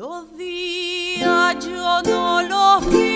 Los días yo no los vi.